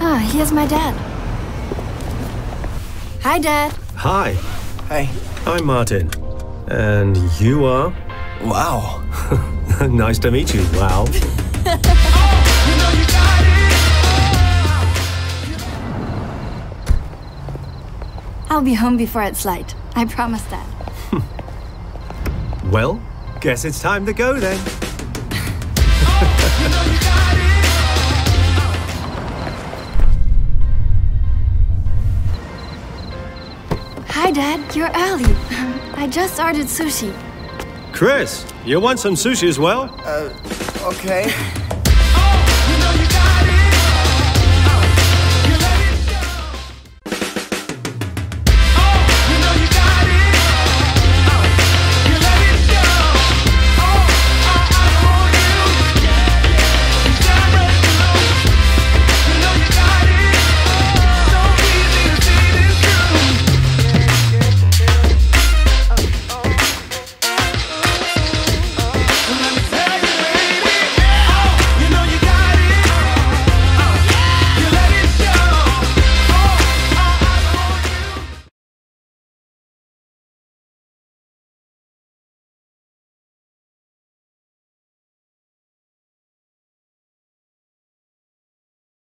Ah, here's my dad. Hi, Dad. Hi, Hey. I'm Martin. And you are? Wow. nice to meet you, Wow. I'll be home before it's light. I promise that. Well, guess it's time to go then. Hi, Dad. You're early. I just ordered sushi. Chris, you want some sushi as well? Uh, okay.